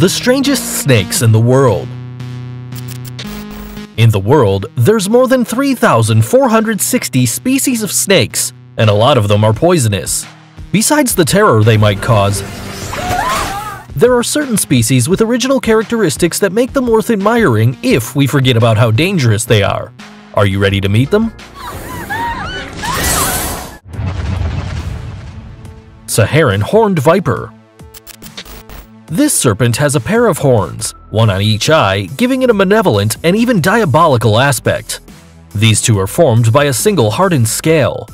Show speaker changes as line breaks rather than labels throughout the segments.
The strangest snakes in the world. In the world, there's more than 3,460 species of snakes, and a lot of them are poisonous. Besides the terror they might cause, there are certain species with original characteristics that make them worth admiring if we forget about how dangerous they are. Are you ready to meet them? Saharan Horned Viper This serpent has a pair of horns, one on each eye, giving it a malevolent and even diabolical aspect. These two are formed by a single hardened scale.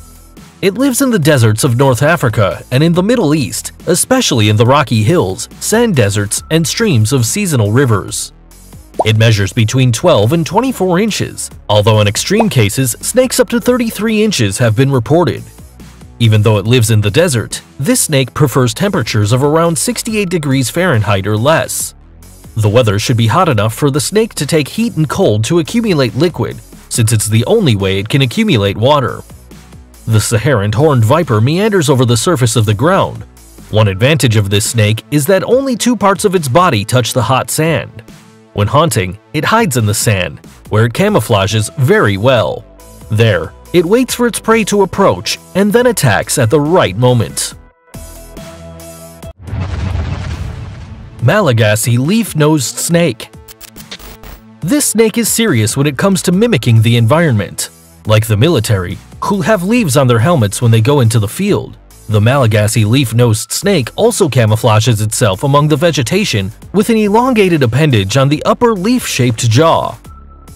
It lives in the deserts of North Africa and in the Middle East, especially in the rocky hills, sand deserts, and streams of seasonal rivers. It measures between 12 and 24 inches, although in extreme cases, snakes up to 33 inches have been reported. Even though it lives in the desert, this snake prefers temperatures of around 68 degrees Fahrenheit or less. The weather should be hot enough for the snake to take heat and cold to accumulate liquid, since it's the only way it can accumulate water. The Saharan horned viper meanders over the surface of the ground. One advantage of this snake is that only two parts of its body touch the hot sand. When hunting, it hides in the sand, where it camouflages very well. There, it waits for its prey to approach and then attacks at the right moment. Malagasy leaf-nosed snake This snake is serious when it comes to mimicking the environment. Like the military, who have leaves on their helmets when they go into the field, the Malagasy leaf-nosed snake also camouflages itself among the vegetation with an elongated appendage on the upper leaf-shaped jaw.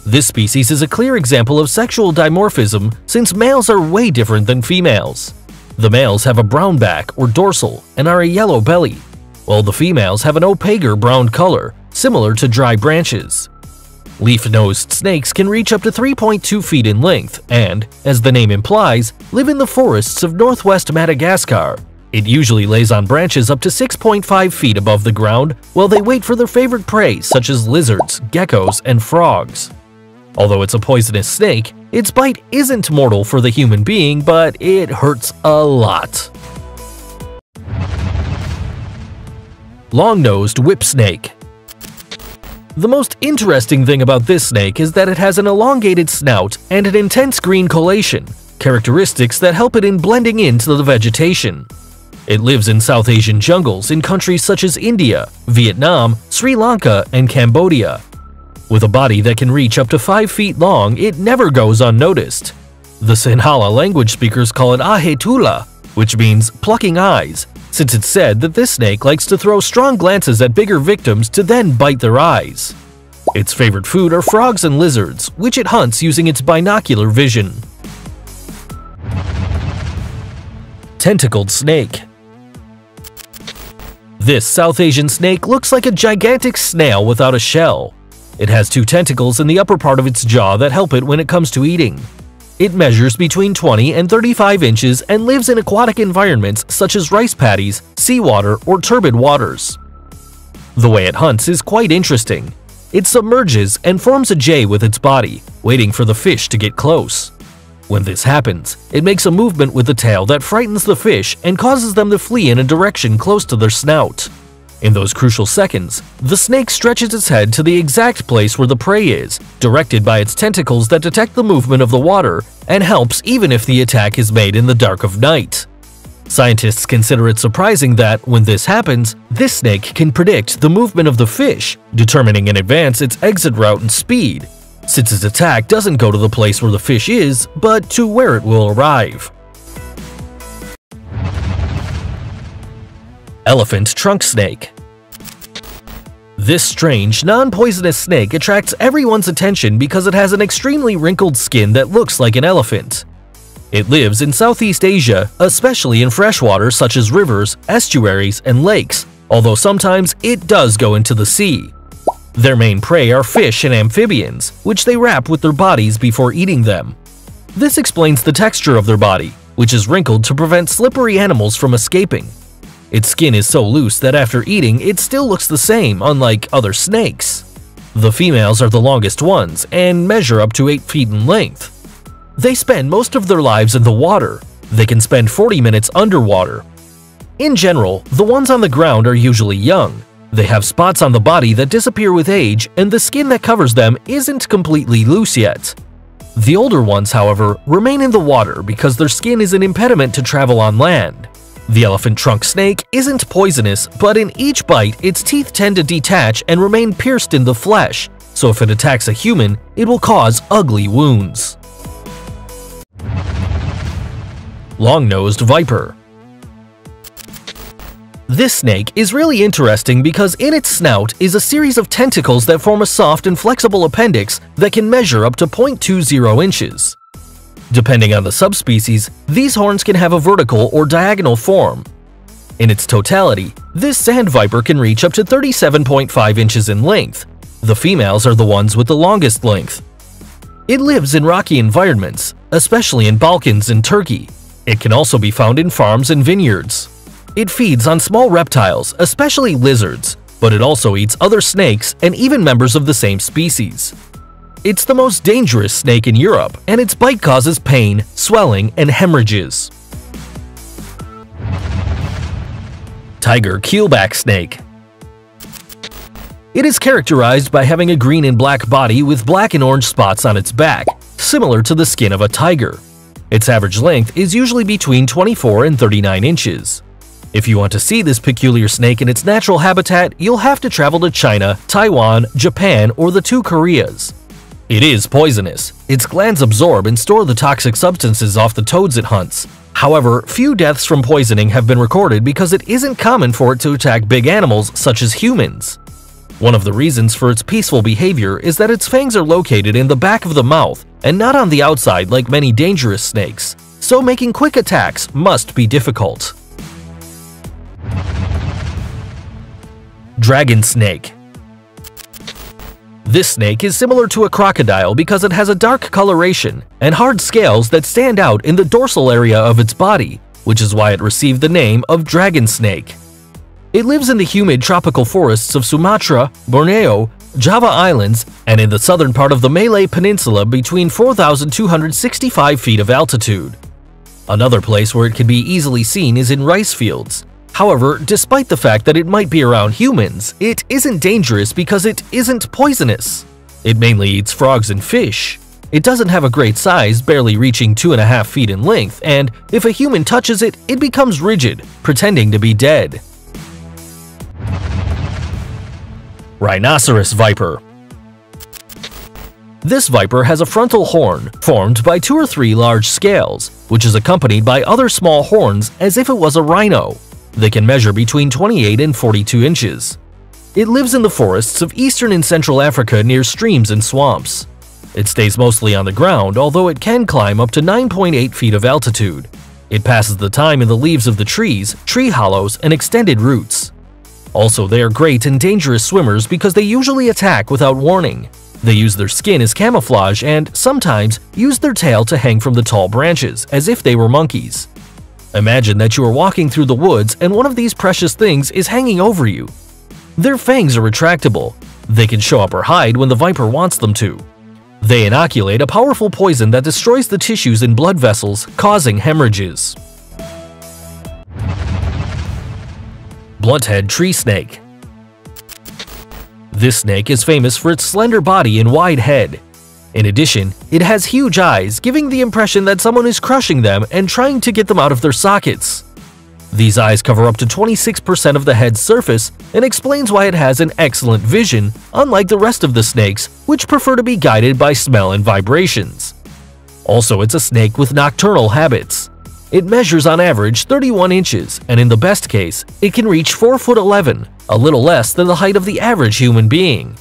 This species is a clear example of sexual dimorphism since males are way different than females. The males have a brown back or dorsal and are a yellow belly, while the females have an opaque brown color, similar to dry branches. Leaf-nosed snakes can reach up to 3.2 feet in length and, as the name implies, live in the forests of northwest Madagascar. It usually lays on branches up to 6.5 feet above the ground while they wait for their favorite prey such as lizards, geckos, and frogs. Although it's a poisonous snake, its bite isn't mortal for the human being, but it hurts a lot. Long-nosed whip snake The most interesting thing about this snake is that it has an elongated snout and an intense green coloration, characteristics that help it in blending into the vegetation. It lives in South Asian jungles in countries such as India, Vietnam, Sri Lanka, and Cambodia. With a body that can reach up to 5 feet long, it never goes unnoticed. The Sinhala language speakers call it ahetula, which means plucking eyes, since it's said that this snake likes to throw strong glances at bigger victims to then bite their eyes. Its favorite food are frogs and lizards, which it hunts using its binocular vision. Tentacled Snake This South Asian snake looks like a gigantic snail without a shell. It has two tentacles in the upper part of its jaw that help it when it comes to eating. It measures between 20 and 35 inches and lives in aquatic environments such as rice paddies, seawater, or turbid waters. The way it hunts is quite interesting. It submerges and forms a J with its body, waiting for the fish to get close. When this happens, it makes a movement with the tail that frightens the fish and causes them to flee in a direction close to their snout. In those crucial seconds, the snake stretches its head to the exact place where the prey is, directed by its tentacles that detect the movement of the water and helps even if the attack is made in the dark of night. Scientists consider it surprising that, when this happens, this snake can predict the movement of the fish, determining in advance its exit route and speed, since its attack doesn't go to the place where the fish is, but to where it will arrive. Elephant Trunk Snake This strange, non-poisonous snake attracts everyone's attention because it has an extremely wrinkled skin that looks like an elephant. It lives in Southeast Asia, especially in freshwater such as rivers, estuaries, and lakes, although sometimes it does go into the sea. Their main prey are fish and amphibians, which they wrap with their bodies before eating them. This explains the texture of their body, which is wrinkled to prevent slippery animals from escaping. Its skin is so loose that after eating, it still looks the same, unlike other snakes. The females are the longest ones and measure up to 8 feet in length. They spend most of their lives in the water. They can spend 40 minutes underwater. In general, the ones on the ground are usually young. They have spots on the body that disappear with age, and the skin that covers them isn't completely loose yet. The older ones, however, remain in the water because their skin is an impediment to travel on land. The elephant trunk snake isn't poisonous, but in each bite, its teeth tend to detach and remain pierced in the flesh, so if it attacks a human, it will cause ugly wounds. Long-nosed viper this snake is really interesting because in its snout is a series of tentacles that form a soft and flexible appendix that can measure up to 0.20 inches. Depending on the subspecies, these horns can have a vertical or diagonal form. In its totality, this sand viper can reach up to 37.5 inches in length. The females are the ones with the longest length. It lives in rocky environments, especially in Balkans and Turkey. It can also be found in farms and vineyards. It feeds on small reptiles, especially lizards, but it also eats other snakes and even members of the same species. It's the most dangerous snake in Europe, and its bite causes pain, swelling, and hemorrhages. Tiger keelback snake It is characterized by having a green and black body with black and orange spots on its back, similar to the skin of a tiger. Its average length is usually between 24 and 39 inches. If you want to see this peculiar snake in its natural habitat, you'll have to travel to China, Taiwan, Japan, or the two Koreas. It is poisonous. Its glands absorb and store the toxic substances off the toads it hunts. However, few deaths from poisoning have been recorded because it isn't common for it to attack big animals such as humans. One of the reasons for its peaceful behavior is that its fangs are located in the back of the mouth and not on the outside like many dangerous snakes, so making quick attacks must be difficult. Dragon Snake This snake is similar to a crocodile because it has a dark coloration and hard scales that stand out in the dorsal area of its body, which is why it received the name of dragon snake. It lives in the humid tropical forests of Sumatra, Borneo, Java Islands, and in the southern part of the Malay Peninsula between 4,265 feet of altitude. Another place where it can be easily seen is in rice fields, However, despite the fact that it might be around humans, it isn't dangerous because it isn't poisonous. It mainly eats frogs and fish. It doesn't have a great size, barely reaching 2.5 feet in length, and if a human touches it, it becomes rigid, pretending to be dead. Rhinoceros Viper This viper has a frontal horn, formed by two or three large scales, which is accompanied by other small horns as if it was a rhino. They can measure between 28 and 42 inches. It lives in the forests of eastern and central Africa near streams and swamps. It stays mostly on the ground, although it can climb up to 9.8 feet of altitude. It passes the time in the leaves of the trees, tree hollows, and extended roots. Also, they are great and dangerous swimmers because they usually attack without warning. They use their skin as camouflage and, sometimes, use their tail to hang from the tall branches, as if they were monkeys. Imagine that you are walking through the woods and one of these precious things is hanging over you. Their fangs are retractable. They can show up or hide when the viper wants them to. They inoculate a powerful poison that destroys the tissues in blood vessels, causing hemorrhages. Blunthead Tree Snake This snake is famous for its slender body and wide head. In addition, it has huge eyes, giving the impression that someone is crushing them and trying to get them out of their sockets. These eyes cover up to 26% of the head's surface and explains why it has an excellent vision, unlike the rest of the snakes, which prefer to be guided by smell and vibrations. Also, it's a snake with nocturnal habits. It measures on average 31 inches, and in the best case, it can reach 4 foot 11, a little less than the height of the average human being.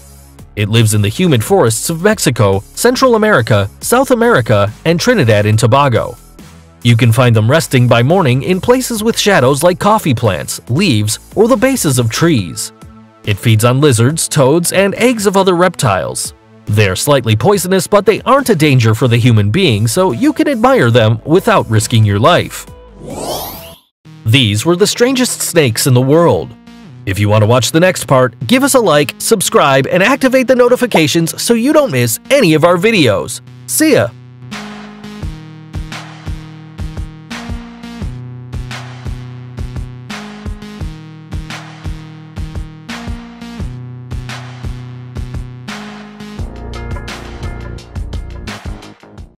It lives in the humid forests of Mexico, Central America, South America, and Trinidad and Tobago. You can find them resting by morning in places with shadows like coffee plants, leaves, or the bases of trees. It feeds on lizards, toads, and eggs of other reptiles. They are slightly poisonous, but they aren't a danger for the human being, so you can admire them without risking your life. These were the strangest snakes in the world. If you want to watch the next part, give us a like, subscribe, and activate the notifications so you don't miss any of our videos. See ya!